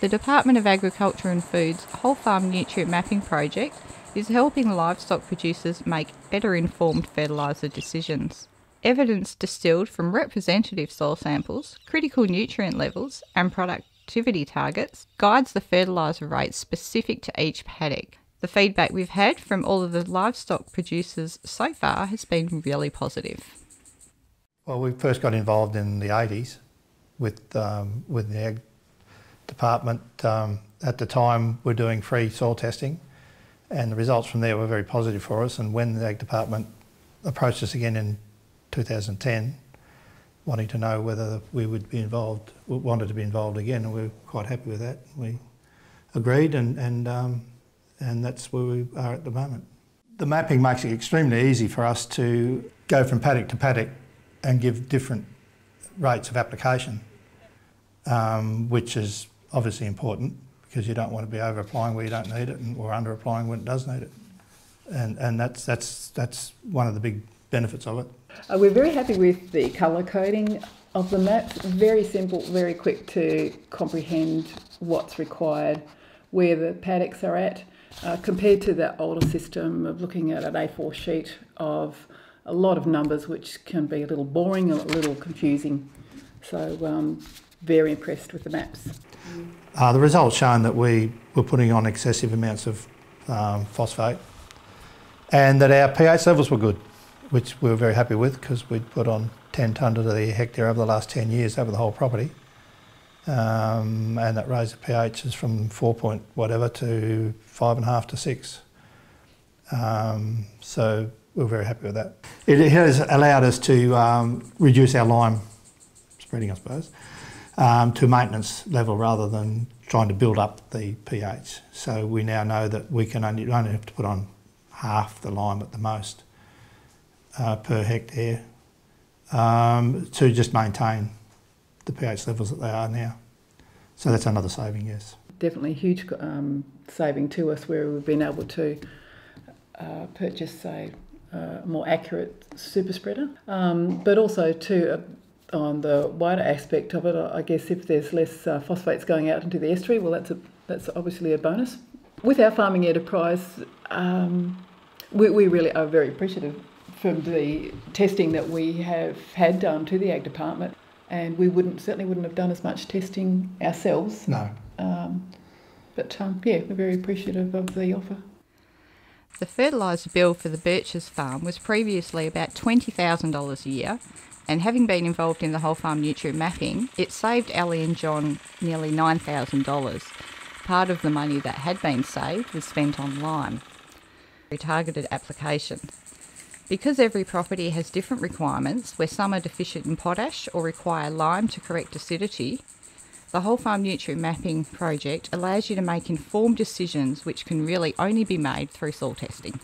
The Department of Agriculture and Food's Whole Farm Nutrient Mapping Project is helping livestock producers make better informed fertiliser decisions. Evidence distilled from representative soil samples, critical nutrient levels, and productivity targets guides the fertiliser rates specific to each paddock. The feedback we've had from all of the livestock producers so far has been really positive. Well, we first got involved in the 80s with, um, with the Ag Department. Um, at the time, we're doing free soil testing, and the results from there were very positive for us. And when the Ag Department approached us again in 2010, wanting to know whether we would be involved, wanted to be involved again, and we were quite happy with that. We agreed, and, and um, and that's where we are at the moment. The mapping makes it extremely easy for us to go from paddock to paddock and give different rates of application, um, which is obviously important because you don't want to be over applying where you don't need it and, or under applying when it does need it. And, and that's, that's, that's one of the big benefits of it. Uh, we're very happy with the colour coding of the maps. Very simple, very quick to comprehend what's required, where the paddocks are at. Uh, compared to the older system of looking at an A4 sheet of a lot of numbers, which can be a little boring and a little confusing. So, um, very impressed with the maps. Uh, the results shown that we were putting on excessive amounts of um, phosphate and that our pH levels were good, which we were very happy with because we'd put on 10 tonne to the hectare over the last 10 years over the whole property um, and that raised the pHs from four point whatever to five and a half to six. Um, so we're very happy with that. It, has allowed us to um, reduce our lime spreading, I suppose, um, to maintenance level rather than trying to build up the pH. So we now know that we can only, only have to put on half the lime at the most uh, per hectare um, to just maintain the pH levels that they are now. So that's another saving, yes. Definitely a huge um, saving to us where we've been able to uh, purchase a, a, more accurate super spreader, um, but also to uh, on the wider aspect of it, I guess if there's less uh, phosphates going out into the estuary, well, that's a that's obviously a bonus. With our farming enterprise, um, we, we really are very appreciative from the testing that we have had done to the ag department and we wouldn't certainly wouldn't have done as much testing ourselves. No. Um, but um, yeah, we're very appreciative of the offer. The fertiliser bill for the Birches farm was previously about $20,000 a year, and having been involved in the whole farm nutrient mapping, it saved Ellie and John nearly $9,000. Part of the money that had been saved was spent on lime. Retargeted application. Because every property has different requirements, where some are deficient in potash or require lime to correct acidity, the Whole Farm Nutrient Mapping project allows you to make informed decisions which can really only be made through soil testing.